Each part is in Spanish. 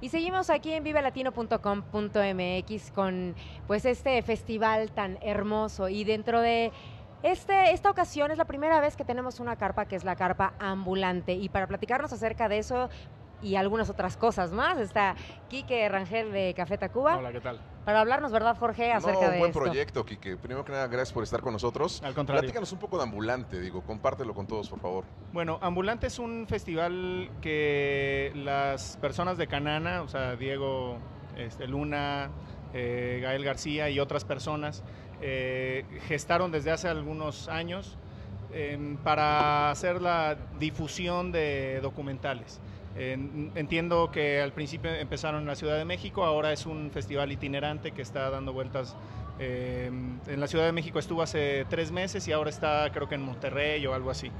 Y seguimos aquí en vivelatino.com.mx con pues este festival tan hermoso. Y dentro de este, esta ocasión es la primera vez que tenemos una carpa que es la carpa ambulante. Y para platicarnos acerca de eso y algunas otras cosas más está Quique Rangel de Café Tacuba. Hola, ¿qué tal? Para hablarnos, ¿verdad, Jorge, acerca no, de buen esto? proyecto, Quique. Primero que nada, gracias por estar con nosotros. Al contrario. Platícanos un poco de Ambulante, digo, compártelo con todos, por favor. Bueno, Ambulante es un festival que las personas de Canana, o sea, Diego este, Luna, eh, Gael García y otras personas, eh, gestaron desde hace algunos años em, para hacer la difusión de documentales. En- entiendo que al principio empezaron en la Ciudad de México, ahora es un festival itinerante que está dando vueltas. eh, en la Ciudad de México estuvo hace tres meses y ahora está creo que en Monterrey o algo así.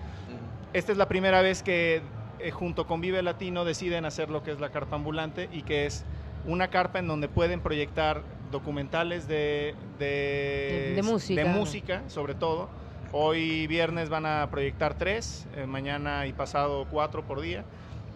Esta es la primera vez que eh, junto con Vive Latino deciden hacer lo que es la carpa ambulante y que es una carpa en donde pueden proyectar documentales de, de, De- de música. de música, sobre todo. Hoy viernes van a proyectar tres, eh, mañana y pasado cuatro por día.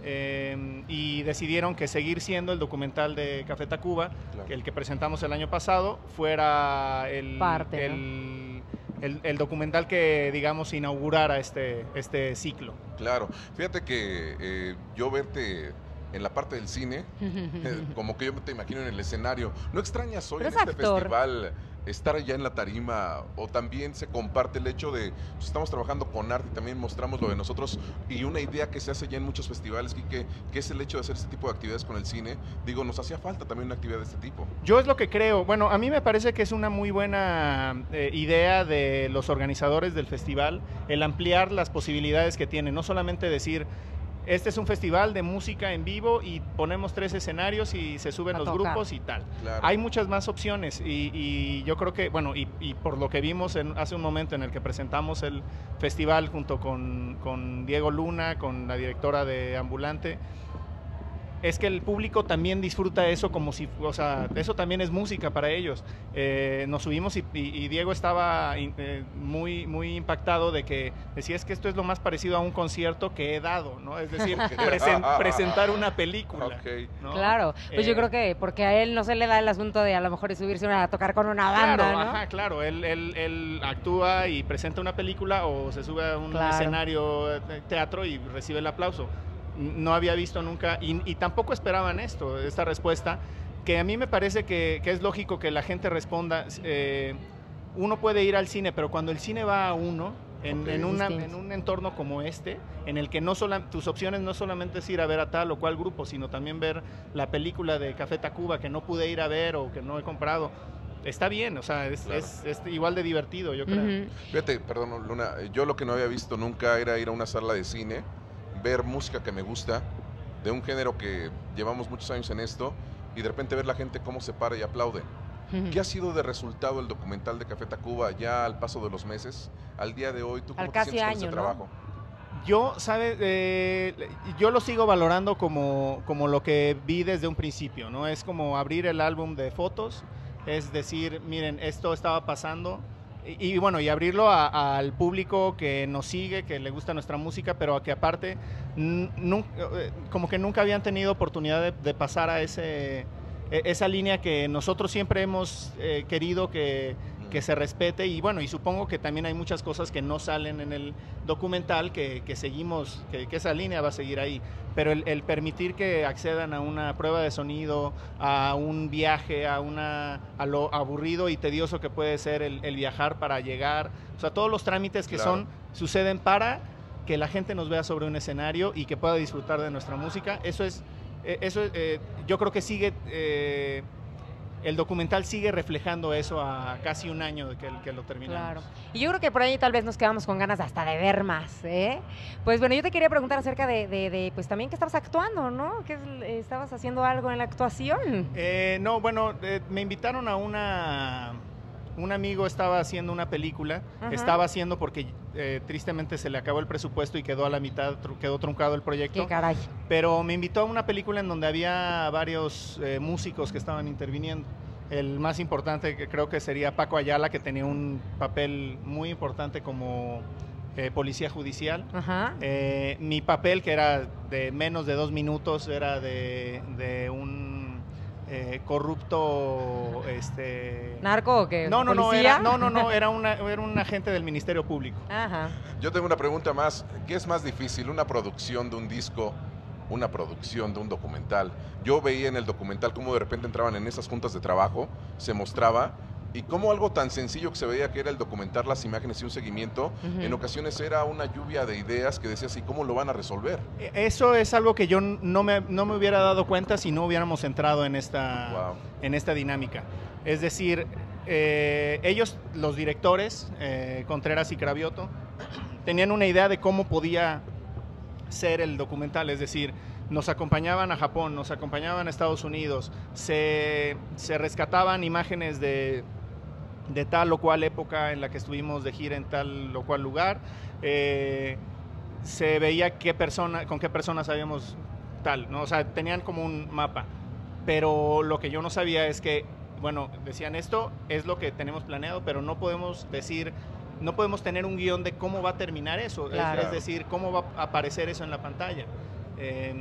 Eh, y decidieron que seguir siendo el documental de Café Tacuba, Claro. que el que presentamos el año pasado, fuera el, Parte, ¿no? el, el- el documental que, digamos, inaugurara este, este ciclo. Claro. Fíjate que eh, yo verte en la parte del cine, eh, como que yo te imagino en el escenario. ¿No extrañas hoy Pero en es este actor. festival estar allá en la tarima? O también se comparte el hecho de, pues, estamos trabajando con arte, también mostramos lo de nosotros y una idea que se hace ya en muchos festivales, que, que es el hecho de hacer este tipo de actividades con el cine. Digo, nos hacía falta también una actividad de este tipo. Yo es lo que creo. Bueno, a mí me parece que es una muy buena eh, idea de los organizadores del festival el ampliar las posibilidades que tienen. No solamente decir, este es un festival de música en vivo y ponemos tres escenarios y se suben A los tocar. grupos y tal. Claro. Hay muchas más opciones y, y yo creo que, bueno, y, y por lo que vimos en- hace un momento en el que presentamos el festival junto con, con Diego Luna, con la directora de Ambulante, es que el público también disfruta eso como si, o sea, eso también es música para ellos. Eh, nos subimos y, y- y Diego estaba in- eh, muy, muy impactado de que decía es que esto es lo más parecido a un concierto que he dado, ¿no? Es decir, presen- presentar una película. Claro, pues yo Eh, creo que porque a él no se le da el asunto de a lo mejor subirse a tocar con una banda, Claro, ¿no? ajá, claro. Él, él- él actúa y presenta una película o se sube a un Claro. escenario de teatro y recibe el aplauso. No había visto nunca y, y tampoco esperaban esto, esta respuesta, que a mí me parece que, que es lógico que la gente responda. eh, uno puede ir al cine, pero cuando el cine va a uno, en, una- en un entorno como este, en el que no sola- tus opciones no solamente es ir a ver a tal o cual grupo, sino también ver la película de Café Tacuba que no pude ir a ver o que no he comprado, está bien, o sea, es, Claro. es- es igual de divertido, yo creo. Fíjate, perdón, Luna, yo lo que no había visto nunca era ir a una sala de cine, ver música que me gusta, de un género que llevamos muchos años en esto, y de repente ver la gente cómo se para y aplaude. ¿Qué ha sido de resultado el documental de Café Tacuba ya al paso de los meses? Al día de hoy, ¿tú cómo Al te casi sientes con ese año, ¿no? trabajo? Yo, ¿sabes? Eh, yo lo sigo valorando como, como lo que vi desde un principio, ¿no? Es como abrir el álbum de fotos, es decir, miren, esto estaba pasando. Y, bueno, y abrirlo a- al público que nos sigue, que le gusta nuestra música, pero que aparte, eh, como que nunca habían tenido oportunidad de, de pasar a ese, e- esa línea que nosotros siempre hemos eh, querido que, que se respete y bueno, y supongo que también hay muchas cosas que no salen en el documental que, que seguimos, que, que esa línea va a seguir ahí, pero el, el permitir que accedan a una prueba de sonido, a un viaje, a, una, a lo aburrido y tedioso que puede ser el, el viajar para llegar, o sea, todos los trámites que Claro. son, suceden para que la gente nos vea sobre un escenario y que pueda disfrutar de nuestra música, eso es, eh, eso eh, yo creo que sigue... eh, el documental sigue reflejando eso a casi un año de que, que lo terminamos. Claro. Y yo creo que por ahí tal vez nos quedamos con ganas hasta de ver más, ¿eh? Pues bueno, yo te quería preguntar acerca de, de- de, pues también que estabas actuando, ¿no? Que es- estabas haciendo algo en la actuación. Eh, no, bueno, eh, me invitaron a una... Un amigo estaba haciendo una película, estaba haciendo porque eh, tristemente se le acabó el presupuesto y quedó a la mitad, tru- quedó truncado el proyecto. Qué caray. pero me invitó a una película en donde había varios eh, músicos que estaban interviniendo. El más importante que creo que sería Paco Ayala, que tenía un papel muy importante como eh, policía judicial. Ajá. Mi papel, que era de menos de dos minutos, era de, de un eh, corrupto... Este, ¿Narco o qué? no, no, no, no, no, no, era, una, era un agente del Ministerio Público. Ajá. Yo tengo una pregunta más. ¿Qué es más difícil, una producción de un disco, una producción de un documental? Yo veía en el documental cómo de repente entraban en esas juntas de trabajo, se mostraba, y cómo algo tan sencillo que se veía que era el documentar las imágenes y un seguimiento, en ocasiones era una lluvia de ideas que decías, ¿y cómo lo van a resolver? Eh, Eso es algo que yo no me, no me hubiera dado cuenta si no hubiéramos entrado en esta, Wow. en esta dinámica. Es decir, eh, ellos, los directores, eh, Contreras y Cravioto, tenían una idea de cómo podía ser el documental, es decir, nos acompañaban a Japón, nos acompañaban a Estados Unidos, se, se rescataban imágenes de, de tal o cual época en la que estuvimos de gira en tal o cual lugar, eh, se veía qué persona, con qué personas habíamos tal, ¿no? O sea, tenían como un mapa, pero lo que yo no sabía es que, bueno, decían esto es lo que tenemos planeado, pero no podemos decir, no podemos tener un guion de cómo va a terminar eso, es- decir, cómo va a aparecer eso en la pantalla. Eh,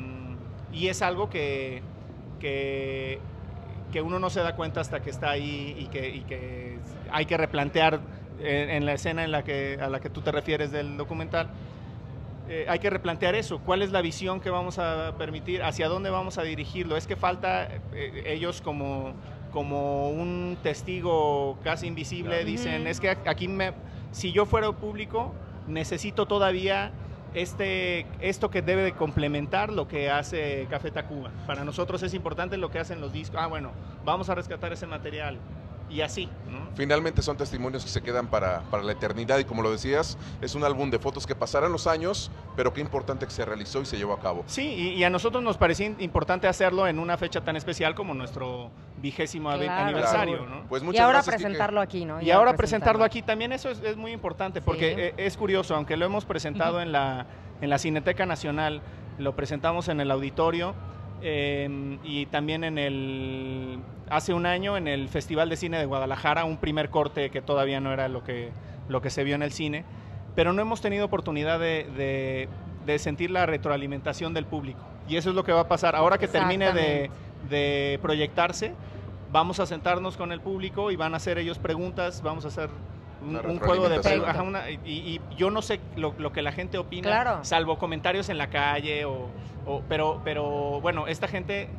y es algo que, que, que uno no se da cuenta hasta que está ahí y que, y que hay que replantear en, en la escena en la que, a la que tú te refieres del documental. eh, hay que replantear eso. ¿Cuál es la visión que vamos a permitir? ¿Hacia dónde vamos a dirigirlo? Es que falta eh, ellos como, como un testigo casi invisible. Dicen, es que aquí me, si yo fuera público, necesito todavía este, esto que debe de complementar lo que hace Café Tacuba. Para nosotros es importante lo que hacen los discos. Ah, bueno, vamos a rescatar ese material. Y así. Finalmente son testimonios que se quedan para, para la eternidad y como lo decías, es un álbum de fotos que pasarán los años, pero qué importante que se realizó y se llevó a cabo. Sí, y, y a nosotros nos parecía importante hacerlo en una fecha tan especial como nuestro vigésimo Claro. aniversario, Claro. ¿no? Pues Y ahora gracias, Quique. presentarlo aquí, ¿no? Y ahora presentarlo aquí también eso es, es muy importante porque eh, es curioso, aunque lo hemos presentado en, la, en la Cineteca Nacional, lo presentamos en el auditorio eh, y también en el hace un año en el Festival de Cine de Guadalajara, un primer corte que todavía no era lo que, lo que se vio en el cine, pero no hemos tenido oportunidad de, de- de sentir la retroalimentación del público. Y eso es lo que va a pasar. Ahora que termine de, de proyectarse, vamos a sentarnos con el público y van a hacer ellos preguntas, vamos a hacer un, juego de preguntas. y, y yo no sé lo, lo que la gente opina, Claro. salvo comentarios en la calle, o, o- pero, pero bueno, esta gente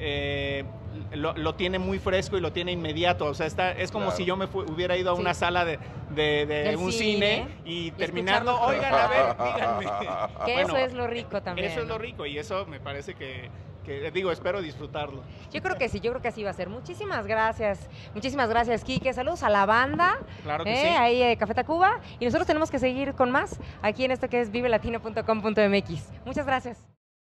eh, lo, lo tiene muy fresco y lo tiene inmediato. O sea, está, es como Claro. si yo me fu- hubiera ido a Sí. una sala de, de- un cine, cine, y y terminando, escuchando- oigan, a ver, díganme. Que Bueno, eso es lo rico también. Eso es lo rico y eso me parece que, que, digo, espero disfrutarlo. Yo creo que sí, yo creo que así va a ser. Muchísimas gracias. Muchísimas gracias, Quique. Saludos a la banda. Claro que ¿eh? sí. Ahí de Café Tacuba. Y nosotros tenemos que seguir con más aquí en esto que es vivelatino.com.mx. Muchas gracias.